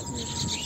black music.